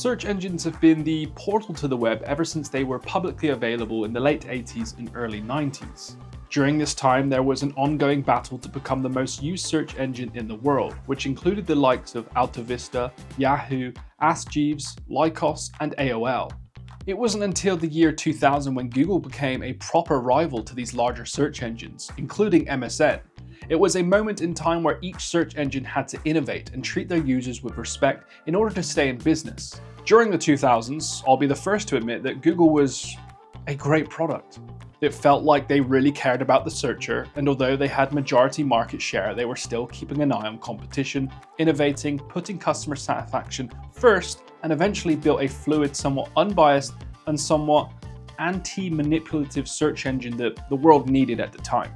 Search engines have been the portal to the web ever since they were publicly available in the late 80s and early 90s. During this time, there was an ongoing battle to become the most used search engine in the world, which included the likes of AltaVista, Yahoo, Ask Jeeves, Lycos, and AOL. It wasn't until the year 2000 when Google became a proper rival to these larger search engines, including MSN. It was a moment in time where each search engine had to innovate and treat their users with respect in order to stay in business. During the 2000s, I'll be the first to admit that Google was a great product. It felt like they really cared about the searcher, and although they had majority market share, they were still keeping an eye on competition, innovating, putting customer satisfaction first, and eventually built a fluid, somewhat unbiased, and somewhat anti-manipulative search engine that the world needed at the time.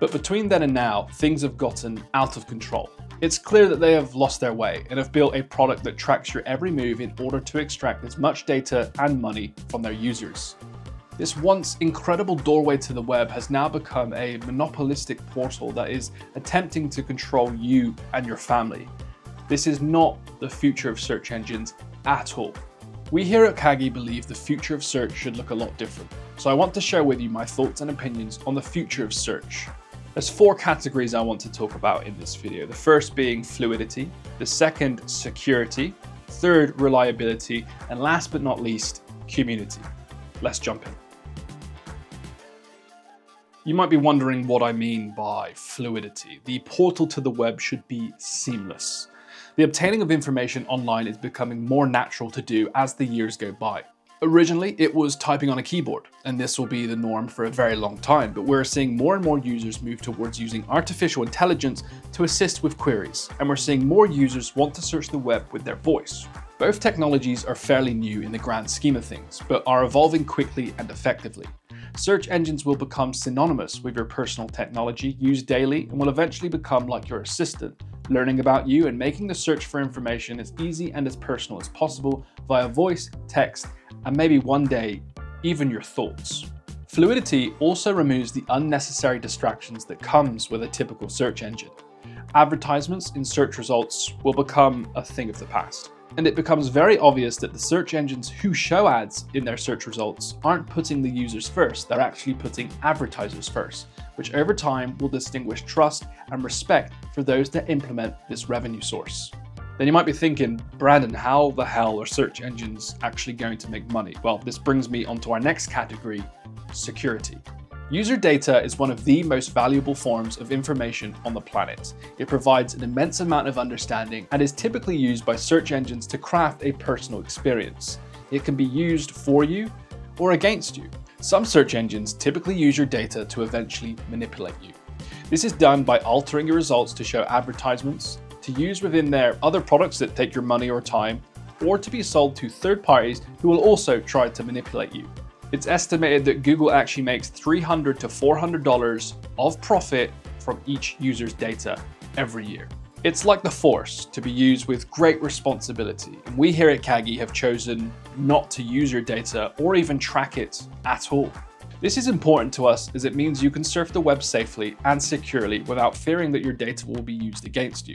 But between then and now, things have gotten out of control. It's clear that they have lost their way and have built a product that tracks your every move in order to extract as much data and money from their users. This once incredible doorway to the web has now become a monopolistic portal that is attempting to control you and your family. This is not the future of search engines at all. We here at Kagi believe the future of search should look a lot different, so I want to share with you my thoughts and opinions on the future of search. There's four categories I want to talk about in this video. The first being fluidity, the second security, third reliability, and last but not least, community. Let's jump in. You might be wondering what I mean by fluidity. The portal to the web should be seamless. The obtaining of information online is becoming more natural to do as the years go by. Originally, it was typing on a keyboard, and this will be the norm for a very long time, but we're seeing more and more users move towards using artificial intelligence to assist with queries, and we're seeing more users want to search the web with their voice. Both technologies are fairly new in the grand scheme of things, but are evolving quickly and effectively. Search engines will become synonymous with your personal technology used daily and will eventually become like your assistant, learning about you and making the search for information as easy and as personal as possible via voice, text, and maybe one day, even your thoughts. Fluidity also removes the unnecessary distractions that comes with a typical search engine. Advertisements in search results will become a thing of the past and it becomes very obvious that the search engines who show ads in their search results aren't putting the users first, they're actually putting advertisers first, which over time will distinguish trust and respect for those that implement this revenue source. Then you might be thinking, Brandon, how the hell are search engines actually going to make money? Well, this brings me onto our next category, security. User data is one of the most valuable forms of information on the planet. It provides an immense amount of understanding and is typically used by search engines to craft a personal experience. It can be used for you or against you. Some search engines typically use your data to eventually manipulate you. This is done by altering your results to show advertisements, to use within their other products that take your money or time, or to be sold to third parties who will also try to manipulate you. It's estimated that Google actually makes 300 to $400 of profit from each user's data every year. It's like the Force to be used with great responsibility. And we here at Kagi have chosen not to use your data or even track it at all. This is important to us as it means you can surf the web safely and securely without fearing that your data will be used against you.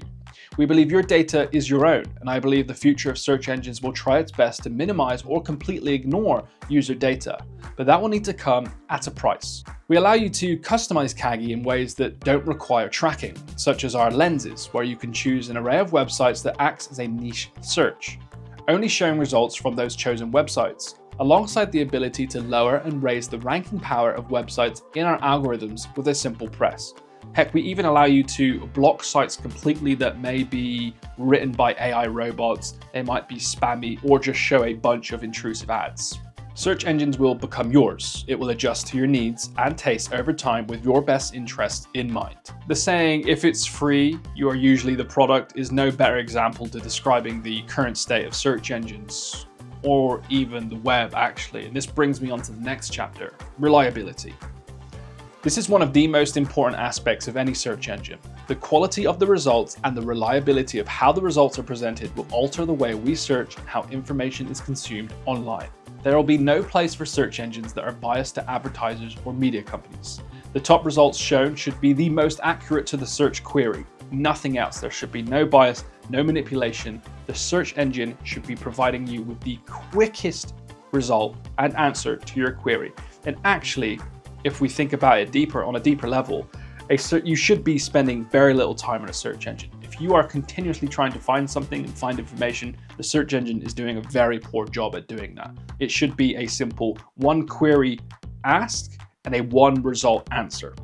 We believe your data is your own, and I believe the future of search engines will try its best to minimize or completely ignore user data, but that will need to come at a price. We allow you to customize Kagi in ways that don't require tracking, such as our lenses, where you can choose an array of websites that acts as a niche search, only showing results from those chosen websites, alongside the ability to lower and raise the ranking power of websites in our algorithms with a simple press. Heck, we even allow you to block sites completely that may be written by AI robots, they might be spammy, or just show a bunch of intrusive ads. Search engines will become yours. It will adjust to your needs and tastes over time with your best interests in mind. The saying, if it's free, you are usually the product, is no better example to describing the current state of search engines or even the web actually. And this brings me on to the next chapter, reliability. This is one of the most important aspects of any search engine. The quality of the results and the reliability of how the results are presented will alter the way we search and how information is consumed online. There will be no place for search engines that are biased to advertisers or media companies. The top results shown should be the most accurate to the search query, nothing else. There should be no bias no manipulation. The search engine should be providing you with the quickest result and answer to your query. And actually, if we think about it deeper on a deeper level, a you should be spending very little time on a search engine. If you are continuously trying to find something and find information, the search engine is doing a very poor job at doing that. It should be a simple one query ask and a one result answer.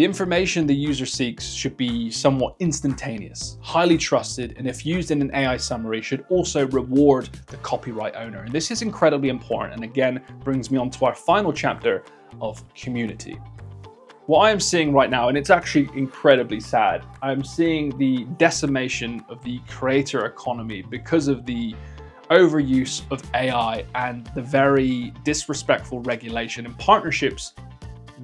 The information the user seeks should be somewhat instantaneous, highly trusted, and if used in an AI summary should also reward the copyright owner. And this is incredibly important and again brings me on to our final chapter of community. What I am seeing right now, and it's actually incredibly sad, I'm seeing the decimation of the creator economy because of the overuse of AI and the very disrespectful regulation and partnerships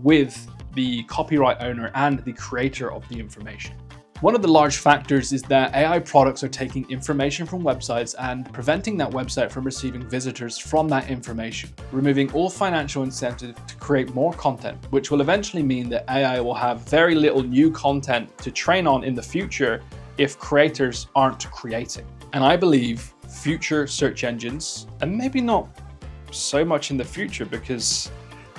with the copyright owner and the creator of the information. One of the large factors is that AI products are taking information from websites and preventing that website from receiving visitors from that information, removing all financial incentive to create more content, which will eventually mean that AI will have very little new content to train on in the future if creators aren't creating. And I believe future search engines, and maybe not so much in the future because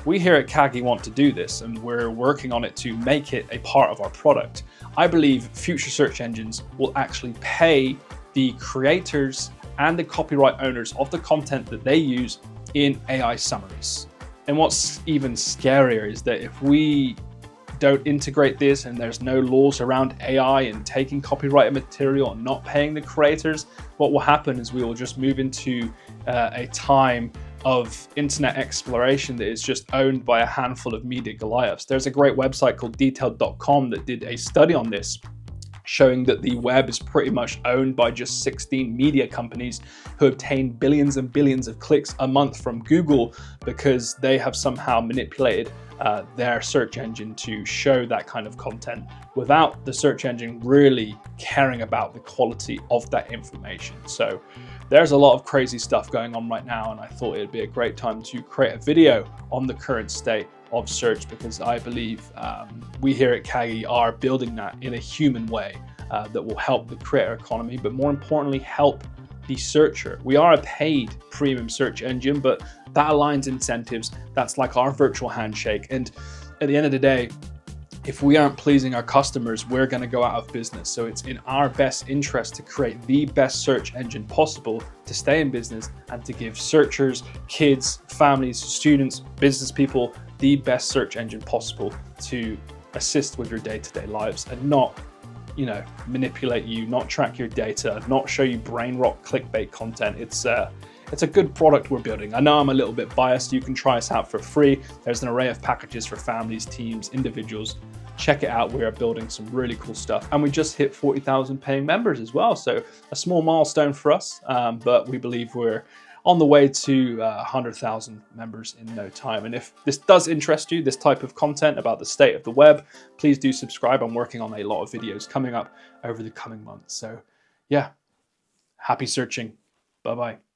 we here at Kagi want to do this and we're working on it to make it a part of our product. I believe future search engines will actually pay the creators and the copyright owners of the content that they use in AI summaries. And what's even scarier is that if we don't integrate this and there's no laws around AI and taking copyrighted material and not paying the creators, what will happen is we will just move into uh, a time of internet exploration that is just owned by a handful of media Goliaths. There's a great website called detailed.com that did a study on this showing that the web is pretty much owned by just 16 media companies who obtain billions and billions of clicks a month from Google because they have somehow manipulated uh, their search engine to show that kind of content without the search engine really caring about the quality of that information. So there's a lot of crazy stuff going on right now and I thought it'd be a great time to create a video on the current state of search because I believe um, we here at Kagi are building that in a human way uh, that will help the creator economy, but more importantly, help the searcher. We are a paid premium search engine, but that aligns incentives. That's like our virtual handshake. And at the end of the day, if we aren't pleasing our customers, we're going to go out of business. So it's in our best interest to create the best search engine possible to stay in business and to give searchers, kids, families, students, business people the best search engine possible to assist with your day-to-day -day lives and not you know manipulate you not track your data not show you brain rot clickbait content it's uh it's a good product we're building. I know I'm a little bit biased. You can try us out for free. There's an array of packages for families, teams, individuals. Check it out. We are building some really cool stuff. And we just hit 40,000 paying members as well. So a small milestone for us, um, but we believe we're on the way to uh, 100,000 members in no time. And if this does interest you, this type of content about the state of the web, please do subscribe. I'm working on a lot of videos coming up over the coming months. So yeah, happy searching. Bye-bye.